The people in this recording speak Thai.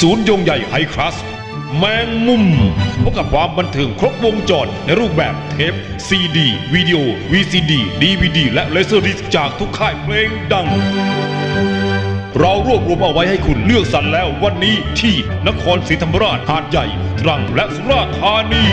ศูนย์เพลงใหญ่ high class แมงมุมพบกับความบันเทิงครบวงจรในรูปแบบเทปซีดีวิดีโอ VCD DVD และเลเซอร์ดิสจากทุกค่ายเพลงดัง เรารวบรวมเอาไว้ให้คุณเลือกสรรแล้ววันนี้ที่นครศรีธรรมราชหาดใหญ่ ตรังและสุราษฎร์ธานี